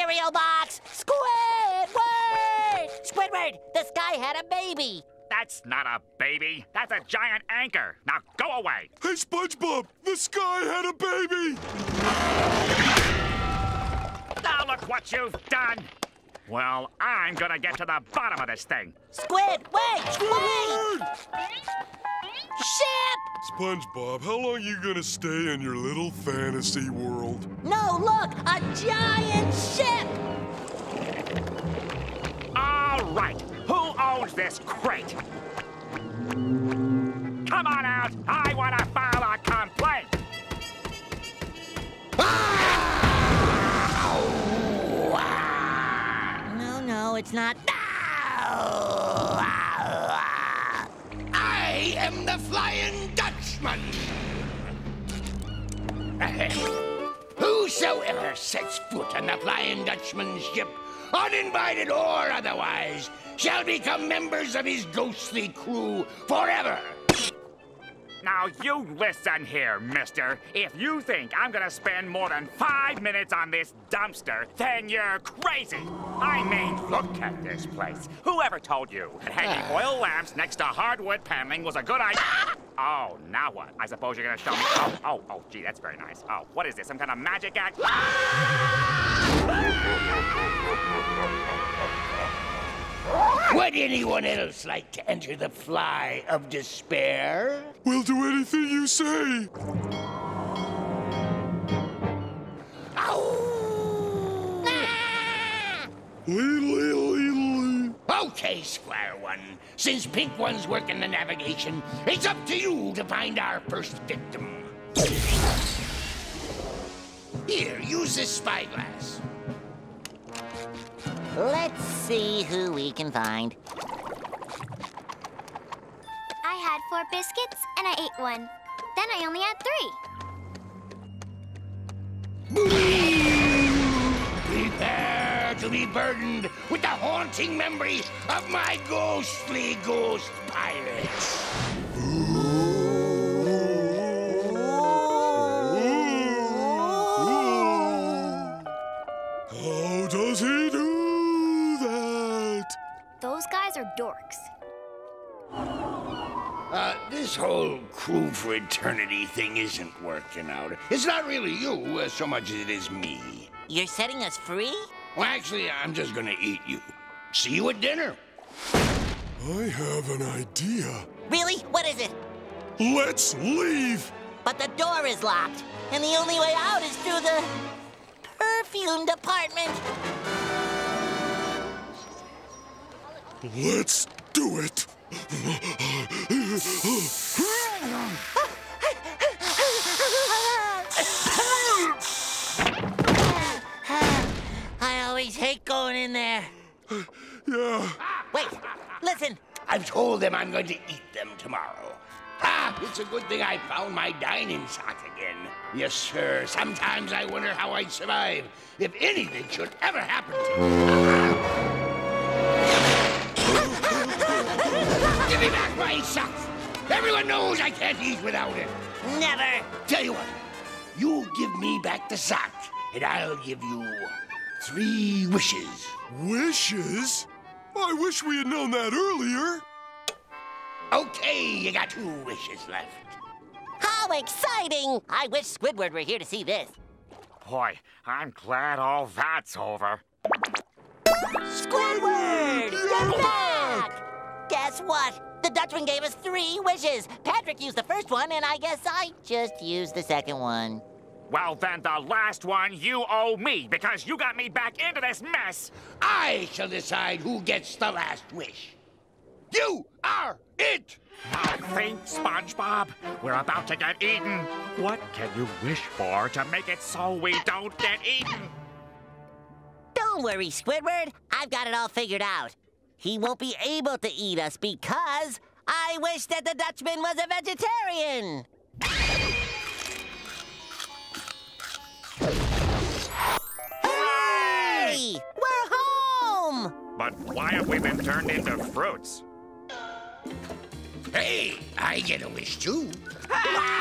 cereal box! Squidward! Squidward, this guy had a baby. That's not a baby. That's a giant anchor. Now go away. Hey, SpongeBob, this guy had a baby. Now look what you've done. Well, I'm gonna get to the bottom of this thing. Squid, wait, wait! Ship! SpongeBob, how long are you gonna stay in your little fantasy world? No, look, a giant ship! Right. Who owns this crate? Come on out. I want to file a complaint. No, no, it's not. I am the Flying Dutchman. Whosoever sets foot on the Flying Dutchman's ship, uninvited or otherwise, shall become members of his ghostly crew forever. Now, you listen here, mister. If you think I'm gonna spend more than five minutes on this dumpster, then you're crazy. I mean, look at this place. Whoever told you that hanging ah. oil lamps next to hardwood paneling was a good idea? Oh, now what? I suppose you're gonna show me. Oh, oh, oh, gee, that's very nice. Oh, what is this? Some kind of magic act? Would anyone else like to enter the fly of despair? We'll do anything you say. Okay, Square One. Since Pink One's working the navigation, it's up to you to find our first victim. Here, use this spyglass. Let's see who we can find. I had four biscuits and I ate one. Then I only had three. Prepare to be burdened with the haunting memory of my ghostly ghost pirates. How does he do that? Those guys are dorks. Uh, this whole crew for eternity thing isn't working out. It's not really you uh, so much as it is me. You're setting us free? Well, actually, I'm just gonna eat you. See you at dinner. I have an idea. Really? What is it? Let's leave! But the door is locked, and the only way out is through the perfume department. Let's do it! Hate going in there. Yeah. Wait, listen. I've told them I'm going to eat them tomorrow. Ah, it's a good thing I found my dining sock again. Yes, sir. Sometimes I wonder how I'd survive if anything should ever happen to me. Give me back my sock. Everyone knows I can't eat without it. Never. Tell you what, you give me back the sock, and I'll give you three wishes. Wishes? I wish we had known that earlier. Okay, you got two wishes left. How exciting! I wish Squidward were here to see this. Boy, I'm glad all that's over. Squidward! You're back! Guess what? The Dutchman gave us three wishes. Patrick used the first one, and I guess I just used the second one. Well, then the last one you owe me because you got me back into this mess. I shall decide who gets the last wish. You are it! Now think, SpongeBob. We're about to get eaten. What can you wish for to make it so we don't get eaten? Don't worry, Squidward. I've got it all figured out. He won't be able to eat us because I wish that the Dutchman was a vegetarian. But why have we been turned into fruits? Hey, I get a wish too. Ah!